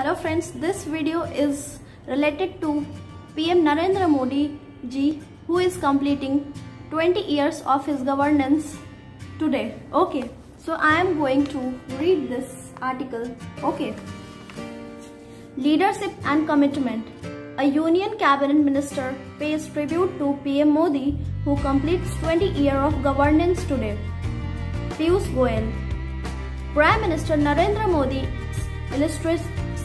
Hello friends, this video is related to PM Narendra Modi ji who is completing 20 years of his governance today. Okay, so I am going to read this article. Okay. Leadership and commitment. A union cabinet minister pays tribute to PM Modi who completes 20 years of governance today. Piyush Goyal. Prime Minister Narendra Modi's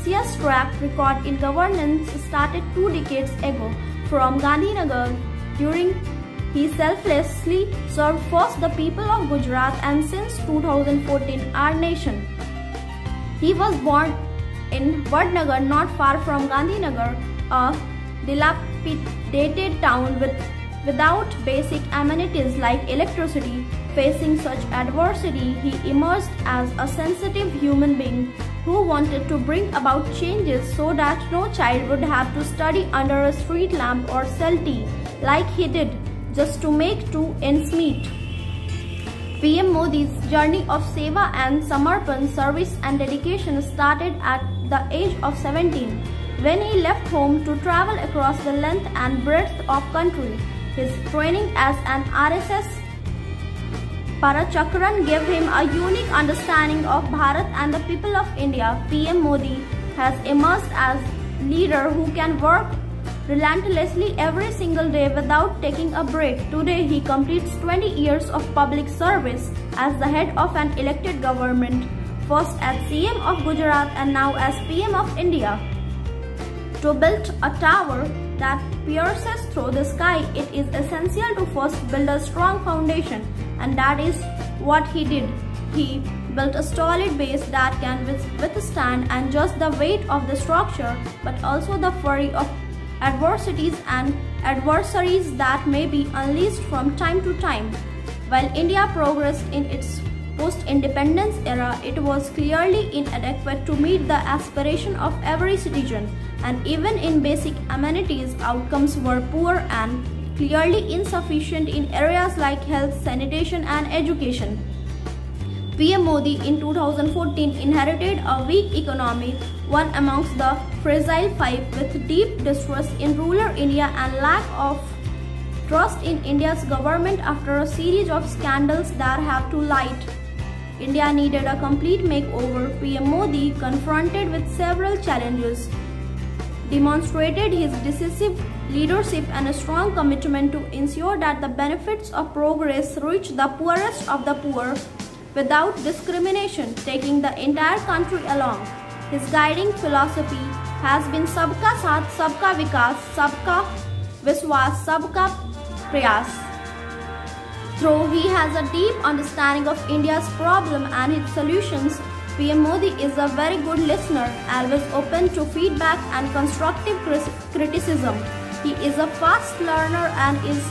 illustrious track record in governance started two decades ago from Gandhinagar during he selflessly served first the people of Gujarat and since 2014 our nation. He was born in Vadnagar not far from Gandhinagar, a dilapidated town with, without basic amenities like electricity. Facing such adversity, he emerged as a sensitive human being who wanted to bring about changes so that no child would have to study under a street lamp or sell tea like he did just to make two ends meet. PM Modi's journey of Seva and Samarpan service and dedication started at the age of 17 when he left home to travel across the length and breadth of country. His training as an RSS Pracharak gave him a unique understanding of Bharat and the people of India. PM Modi has emerged as leader who can work relentlessly every single day without taking a break. Today, he completes 20 years of public service as the head of an elected government, first as CM of Gujarat and now as PM of India. To build a tower that pierces through the sky, it is essential to first build a strong foundation, and that is what he did. He built a solid base that can withstand and just the weight of the structure, but also the fury of adversities and adversaries that may be unleashed from time to time. While India progressed in its post-independence era, it was clearly inadequate to meet the aspiration of every citizen, and even in basic amenities, outcomes were poor and clearly insufficient in areas like health, sanitation, and education. PM Modi in 2014 inherited a weak economy, one amongst the fragile five with deep distrust in rural India and lack of trust in India's government after a series of scandals that have to light. India needed a complete makeover. PM Modi, confronted with several challenges, demonstrated his decisive leadership and a strong commitment to ensure that the benefits of progress reach the poorest of the poor without discrimination, taking the entire country along. His guiding philosophy has been Sabka Saath, Sabka Vikas, Sabka Viswas, Sabka Prayas. Though he has a deep understanding of India's problem and its solutions, PM Modi is a very good listener, always open to feedback and constructive criticism. He is a fast learner and is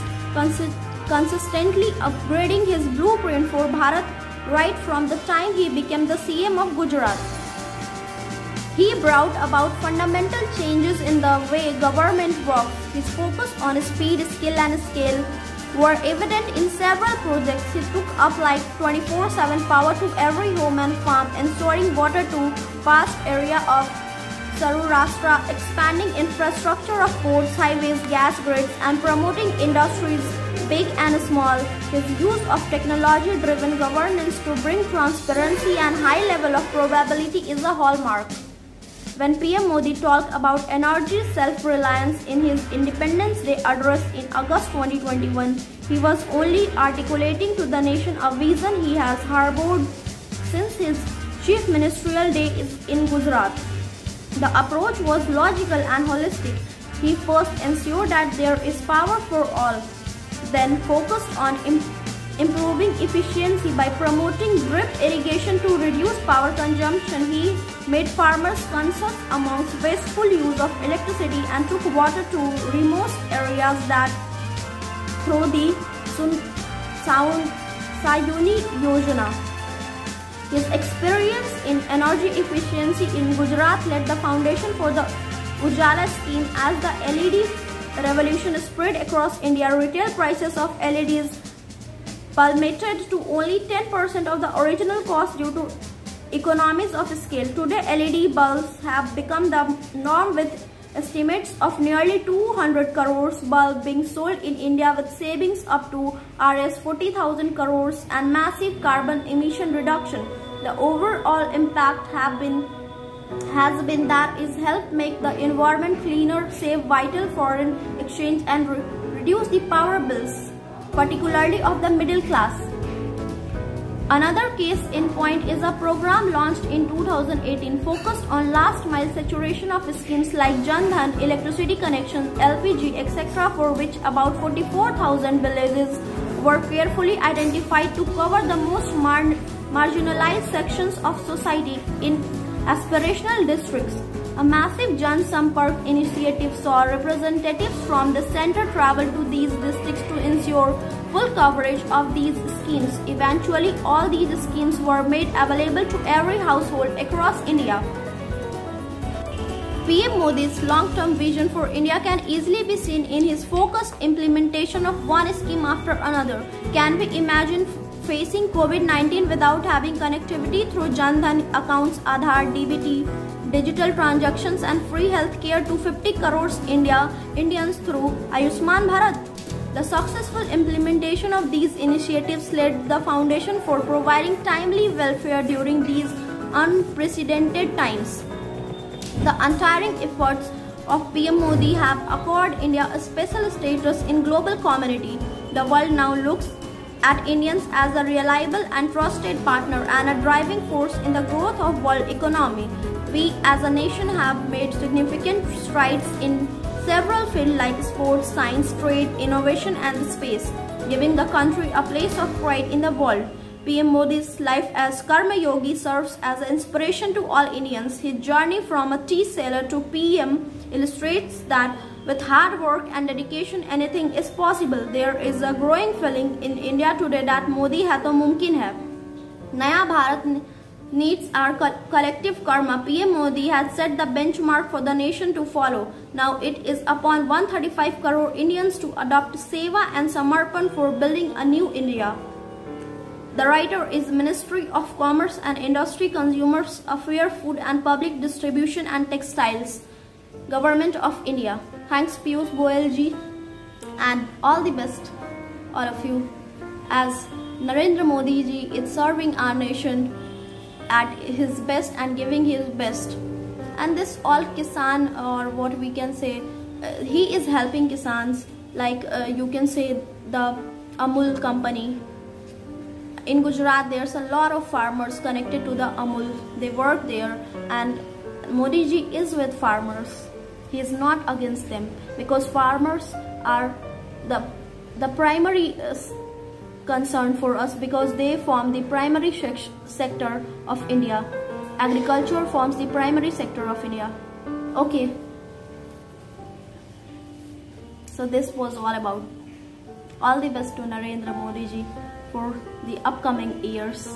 consistently upgrading his blueprint for Bharat right from the time he became the CM of Gujarat. He brought about fundamental changes in the way government works. His focus on speed, skill and scale were evident in several projects he took up like 24-7 power to every home and farm, ensuring water to vast area of Saurashtra, expanding infrastructure of ports, highways, gas grids, and promoting industries big and small. His use of technology-driven governance to bring transparency and high level of probability is a hallmark. When PM Modi talked about energy self-reliance in his Independence Day address in August 2021, he was only articulating to the nation a vision he has harbored since his chief ministerial day in Gujarat. The approach was logical and holistic. He first ensured that there is power for all, then focused on improving efficiency by promoting drip irrigation to reduce power consumption. He made farmers conscious amongst wasteful use of electricity and took water to remote areas that through the Sound Sayuni Yojana. His experience in energy efficiency in Gujarat laid the foundation for the Ujala scheme as the LED revolution spread across India. Retail prices of LEDs plummeted to only 10% of the original cost due to economies of scale. Today, LED bulbs have become the norm with estimates of nearly 200 crores bulb being sold in India with savings up to Rs 40,000 crores and massive carbon emission reduction. The overall impact have been has been that is helped make the environment cleaner, save vital foreign exchange and re reduce the power bills, particularly of the middle class. Another case in point is a program launched in 2018 focused on last mile saturation of schemes like Jan Dhan, electricity connections, LPG, etc. for which about 44,000 villages were carefully identified to cover the most mar marginalized sections of society in aspirational districts. A massive Jan Sampark initiative saw representatives from the center travel to these districts to ensure full coverage of these schemes. Eventually, all these schemes were made available to every household across India. PM Modi's long-term vision for India can easily be seen in his focused implementation of one scheme after another. Can we imagine facing COVID-19 without having connectivity through Jan Dhan accounts, Aadhaar, DBT, digital transactions and free healthcare to 50 crores India Indians through Ayushman Bharat? The successful implementation of these initiatives laid the foundation for providing timely welfare during these unprecedented times. The untiring efforts of PM Modi have accorded India a special status in global community. The world now looks at Indians as a reliable and trusted partner and a driving force in the growth of world economy. We as a nation have made significant strides in several fields like sports, science, trade, innovation and space, giving the country a place of pride in the world. PM Modi's life as Karma Yogi serves as an inspiration to all Indians. His journey from a tea seller to PM illustrates that with hard work and dedication, anything is possible. There is a growing feeling in India today that Modi hai to mumkin. Naya Bharat needs our co collective karma. PM Modi has set the benchmark for the nation to follow. Now it is upon 135 crore Indians to adopt Seva and Samarpan for building a new India. The writer is Ministry of Commerce and Industry, Consumers Affairs, Food and Public Distribution and Textiles, Government of India. Thanks Piyush Goyal ji and all the best all of you. As Narendra Modi ji is serving our nation at his best and giving his best. And this all kisan or what we can say uh, he is helping kisans like uh, you can say the amul company. In gujarat there's a lot of farmers connected to the amul. They work there and modi ji is with farmers he is not against them because farmers are the the primary uh, concern for us because they form the primary sector of India. Agriculture forms the primary sector of India. Okay. So this was all about. All the best to Narendra Modi ji for the upcoming years.